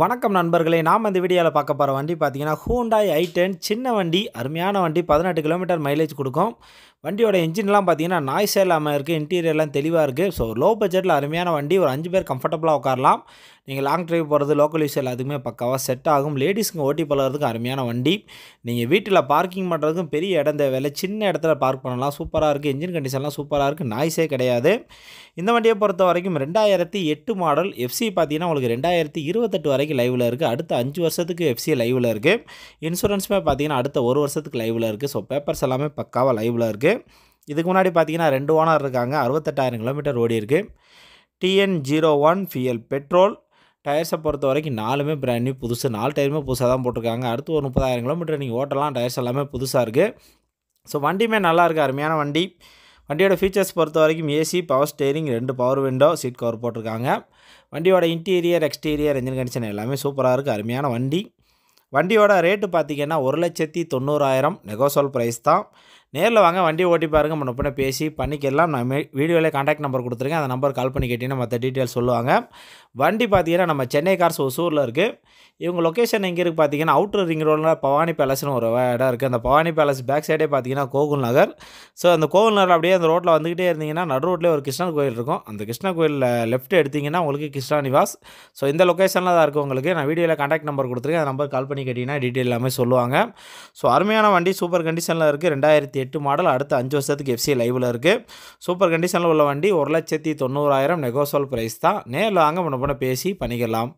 வணக்கம் நண்பர்களே நாம் இந்த வீடியோவில் பார்க்க போகிற வண்டி பார்த்தீங்கன்னா ஹூண்டாய் ஐ டென் சின்ன வண்டி அருமையான வண்டி பதினெட்டு கிலோமீட்டர் மைலேஜ் கொடுக்கும். வண்டியோட இன்ஜின்லாம் பார்த்தீங்கன்னா நாய்ஸே இல்லாமல் இருக்குது இன்டீரியர்லாம் தெளிவாக இருக்குது ஸோ லோ பட்ஜெட்டில் அருமையான வண்டி ஒரு அஞ்சு பேர் கம்ஃபர்டபுளாக உட்காரலாம். நீங்கள் லாங் ட்ரைவ் போகிறது லோக்கல் யூஸ் எல்லாத்துக்குமே பக்காவாக செட் ஆகும். லேடிஸுங்க ஓட்டி பழகிறதுக்கு அருமையான வண்டி. நீங்கள் வீட்டில் பார்க்கிங் பண்ணுறதுக்கும் பெரிய இடம் தேவையில்லை. சின்ன இடத்துல பார்க் பண்ணலாம். சூப்பராக இருக்குது இன்ஜின் கண்டிஷன்லாம் சூப்பராக இருக்குது நாய்ஸே கிடையாது. இந்த வண்டியை பொறுத்த வரைக்கும் ரெண்டாயிரத்தி எட்டு மாடல் எஃப்சி பார்த்தீங்கன்னா உங்களுக்கு ரெண்டாயிரத்தி இருபத்தெட்டு வரைக்கும் லைவில் இருக்குது அடுத்த அஞ்சு வருஷத்துக்கு எஃப்சி லைவில் இருக்குது இன்சூரன்ஸுமே பார்த்தீங்கன்னா அடுத்த ஒரு வருஷத்துக்கு லைவில் இருக்குது ஸோ பேப்பர்ஸ் எல்லாமே பக்காவாக லைவில் இருக்குது இதுக்கு முன்னாடி பார்த்தீங்கன்னா ரெண்டு ஓனர் இருக்காங்க. அறுபத்தெட்டாயிரம் கிலோமீட்டர் ஓடி இருக்குது TN zero one FL petrol டயர்ஸை பொறுத்த வரைக்கும் நாலுமே பிராண்ட் நியூ புதுசு. நாலு டயருமே புதுசாக தான் போட்டிருக்காங்க. அடுத்து ஒரு முப்பதாயிரம் கிலோமீட்டர் நீங்கள் ஓட்டலாம். டயர்ஸ் எல்லாமே புதுசாக இருக்குது ஸோ வண்டியுமே நல்லா இருக்குது அருமையான வண்டி. வண்டியோட ஃபீச்சர்ஸ் பொறுத்த வரைக்கும் ஏசி பவர் ஸ்டேரிங் ரெண்டு பவர் விண்டோ சீட் கவர் போட்டிருக்காங்க. வண்டியோட இன்டீரியர் எக்ஸ்டீரியர் என்ஜின் கண்டிஷன் எல்லாமே சூப்பராக இருக்குது அருமையான வண்டி. வண்டியோட ரேட்டு பார்த்தீங்கன்னா ஒரு லட்சத்தி தொண்ணூறாயிரம். நெகோசோல் ப்ரைஸ் தான். நேரில் வாங்க வண்டி ஓட்டி பாருங்கள் முன்ன பின்ன பேசி பண்ணிக்கலாம் நான் வீடியோவில் காண்டாக்ட் நம்பர் கொடுத்துருக்கேன். அந்த நம்பர் கால் பண்ணி கேட்டிங்கன்னா மற்ற டீட்டெயில்ஸ் சொல்லுவாங்க. வண்டி பார்த்தீங்கன்னா நம்ம சென்னை கார்ஸ் ஒசூரில் இருக்குது இவங்க லொக்கேஷன் எங்கே இருக்குது பார்த்தீங்கன்னா அவுட்ரு ரிங் ரோடில் பவானி பேலஸ்னு ஒரு இடம் இருக்குது அந்த பவானி பேலஸ் பேக் சைடே பார்த்தீங்கன்னா கோகுல் நகர். ஸோ அந்த கோகுல் நகர் அப்படியே அந்த ரோட்டில் வந்துக்கிட்டே இருந்தீங்கன்னா நடு ரோட்லேயே ஒரு கிருஷ்ணர் கோயில் இருக்கும். அந்த கிருஷ்ண கோயிலில் லெஃப்ட் எடுத்தீங்கன்னா உங்களுக்கு கிருஷ்ணா நிவாஸ். ஸோ இந்த லொக்கேஷனில் தான் இருக்குது உங்களுக்கு. நான் வீடியோவில் காண்டாக்ட் நம்பர் கொடுத்துருக்கேன். அந்த நம்பர் கால் பண்ணி கேட்டிங்கன்னா டீட்டெயில் எல்லாமே சொல்லுவாங்க. ஸோ அருமையான வண்டி சூப்பர் கண்டிஷனில் இருக்குது ரெண்டாயிரத்தி எட்டு மாடல் அடுத்த அஞ்சு வருஷத்துக்கு எஃப்சி லைவில் இருக்குது சூப்பர் கண்டிஷனில் உள்ள வண்டி ஒரு லட்சத்தி தொண்ணூறாயிரம் நெகோசோல் ப்ரைஸ் தான். நேரில் வாங்க முன்ன போன பேசி பண்ணிக்கலாம்.